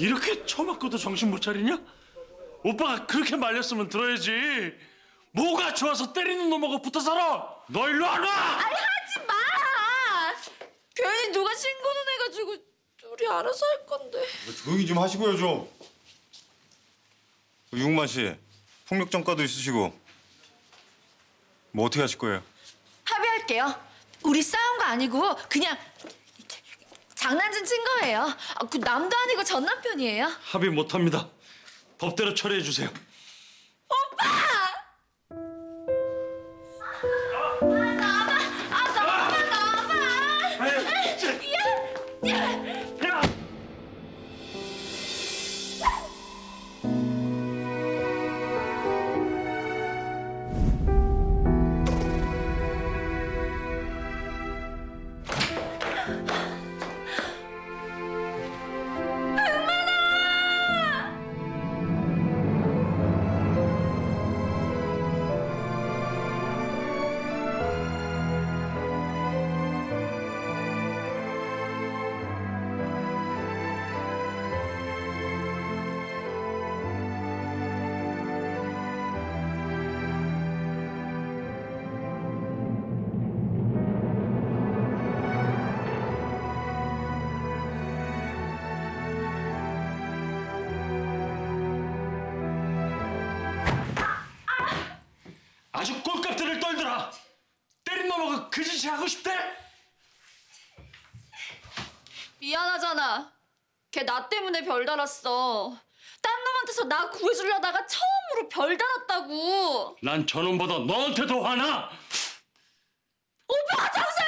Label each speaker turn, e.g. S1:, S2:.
S1: 이렇게 처맞고도 정신 못 차리냐? 오빠가 그렇게 말렸으면 들어야지. 뭐가 좋아서 때리는 놈하고 붙어 살아? 너 일로 안 와!
S2: 하지 마! 괜히 누가 신고는 해가지고 우리 알아서 할 건데.
S3: 조용히 좀 하시고요 좀. 유국만 씨 폭력 전과도 있으시고 뭐 어떻게 하실 거예요?
S2: 합의할게요. 우리 싸운 거 아니고 그냥 장난좀 친 거예요. 아, 그 남도 아니고 전 남편이에요.
S1: 합의 못 합니다. 법대로 처리해 주세요. 짓이 하고 싶대?
S2: 미안하잖아. 걔 나 때문에 별 달았어. 딴 놈한테서 나 구해주려다가 처음으로 별 달았다고.
S1: 난 저놈보다 너한테 더 화나.
S2: 오빠가 장사